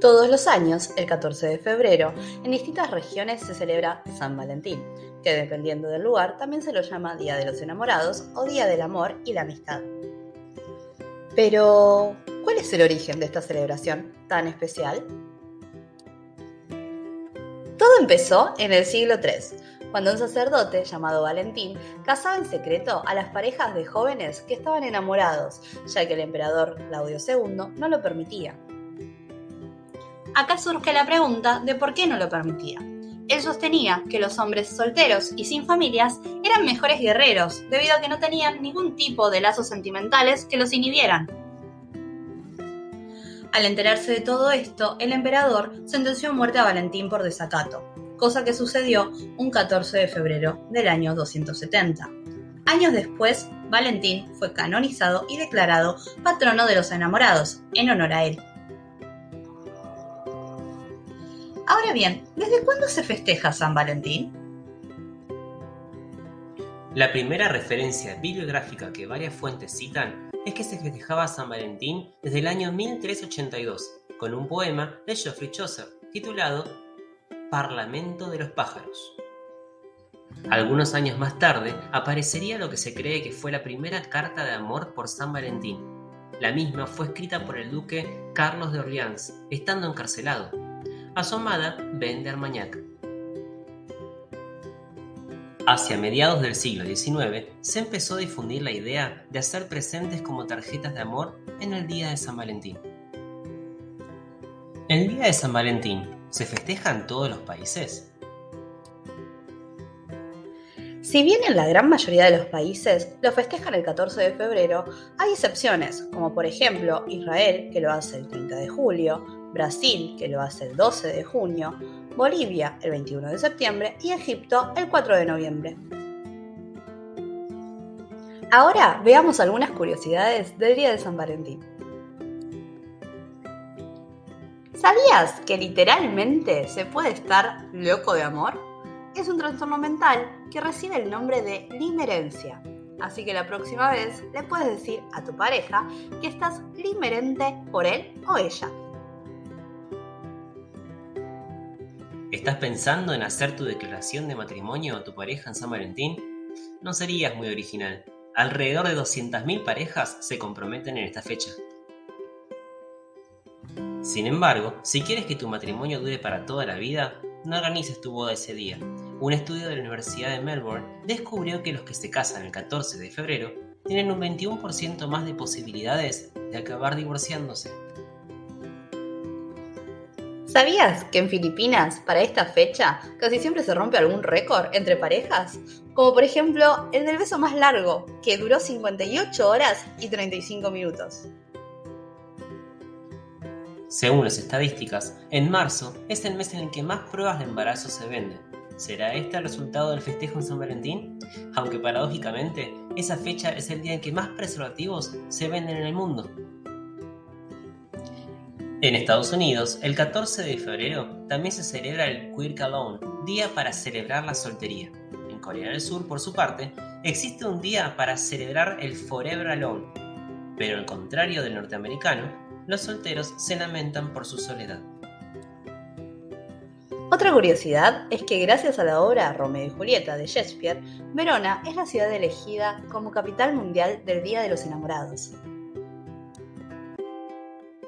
Todos los años, el 14 de febrero, en distintas regiones se celebra San Valentín, que dependiendo del lugar también se lo llama Día de los Enamorados o Día del Amor y la Amistad. Pero, ¿cuál es el origen de esta celebración tan especial? Todo empezó en el siglo III, cuando un sacerdote llamado Valentín casaba en secreto a las parejas de jóvenes que estaban enamorados, ya que el emperador Claudio II no lo permitía. Acá surge la pregunta de por qué no lo permitía. Él sostenía que los hombres solteros y sin familias eran mejores guerreros, debido a que no tenían ningún tipo de lazos sentimentales que los inhibieran. Al enterarse de todo esto, el emperador sentenció a muerte a Valentín por desacato, cosa que sucedió un 14 de febrero del año 270. Años después, Valentín fue canonizado y declarado patrono de los enamorados, en honor a él. Ahora bien, ¿desde cuándo se festeja San Valentín? La primera referencia bibliográfica que varias fuentes citan es que se festejaba San Valentín desde el año 1382, con un poema de Geoffrey Chaucer titulado Parlamento de los pájaros. Algunos años más tarde aparecería lo que se cree que fue la primera carta de amor por San Valentín. La misma fue escrita por el duque Carlos de Orleans, estando encarcelado, a su amada Ben de Armagnac. Hacia mediados del siglo XIX se empezó a difundir la idea de hacer presentes como tarjetas de amor en el Día de San Valentín. El Día de San Valentín se festeja en todos los países. Si bien en la gran mayoría de los países lo festejan el 14 de febrero, hay excepciones, como por ejemplo Israel, que lo hace el 30 de julio, Brasil, que lo hace el 12 de junio, Bolivia el 21 de septiembre y Egipto el 4 de noviembre. Ahora veamos algunas curiosidades del Día de San Valentín. ¿Sabías que literalmente se puede estar loco de amor? Es un trastorno mental que recibe el nombre de limerencia. Así que la próxima vez le puedes decir a tu pareja que estás limerente por él o ella. ¿Estás pensando en hacer tu declaración de matrimonio a tu pareja en San Valentín? No serías muy original. Alrededor de 200.000 parejas se comprometen en esta fecha. Sin embargo, si quieres que tu matrimonio dure para toda la vida, no organices tu boda ese día. Un estudio de la Universidad de Melbourne descubrió que los que se casan el 14 de febrero tienen un 21% más de posibilidades de acabar divorciándose. ¿Sabías que en Filipinas, para esta fecha, casi siempre se rompe algún récord entre parejas? Como por ejemplo el del beso más largo, que duró 58 horas y 35 minutos. Según las estadísticas, en marzo es el mes en el que más pruebas de embarazo se venden. ¿Será este el resultado del festejo en San Valentín? Aunque paradójicamente, esa fecha es el día en que más preservativos se venden en el mundo. En Estados Unidos, el 14 de febrero también se celebra el Queer Cologne, día para celebrar la soltería. En Corea del Sur, por su parte, existe un día para celebrar el Forever Alone. Pero al contrario del norteamericano, los solteros se lamentan por su soledad. Otra curiosidad es que gracias a la obra Romeo y Julieta de Shakespeare, Verona es la ciudad elegida como capital mundial del Día de los Enamorados.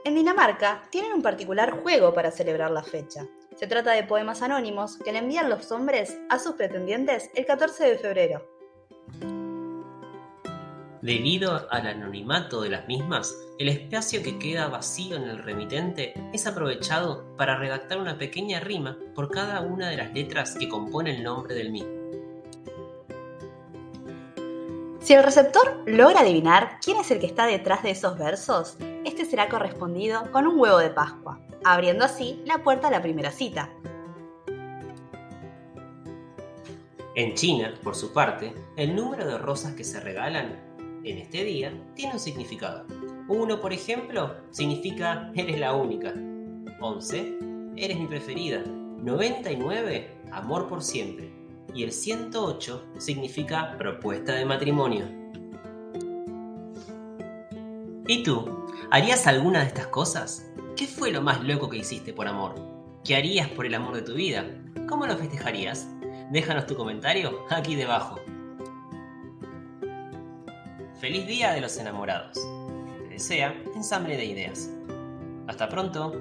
En Dinamarca tienen un particular juego para celebrar la fecha. Se trata de poemas anónimos que le envían los hombres a sus pretendientes el 14 de febrero. Debido al anonimato de las mismas, el espacio que queda vacío en el remitente es aprovechado para redactar una pequeña rima por cada una de las letras que compone el nombre del mismo. Si el receptor logra adivinar quién es el que está detrás de esos versos, este será correspondido con un huevo de Pascua, abriendo así la puerta a la primera cita. En China, por su parte, el número de rosas que se regalan en este día tiene un significado. Uno, por ejemplo, significa eres la única. 11, eres mi preferida. 99, amor por siempre y el 108 significa propuesta de matrimonio. ¿Y tú? ¿Harías alguna de estas cosas? ¿Qué fue lo más loco que hiciste por amor? ¿Qué harías por el amor de tu vida? ¿Cómo lo festejarías? Déjanos tu comentario aquí debajo. Feliz Día de los Enamorados. Te desea Ensamble de Ideas. Hasta pronto.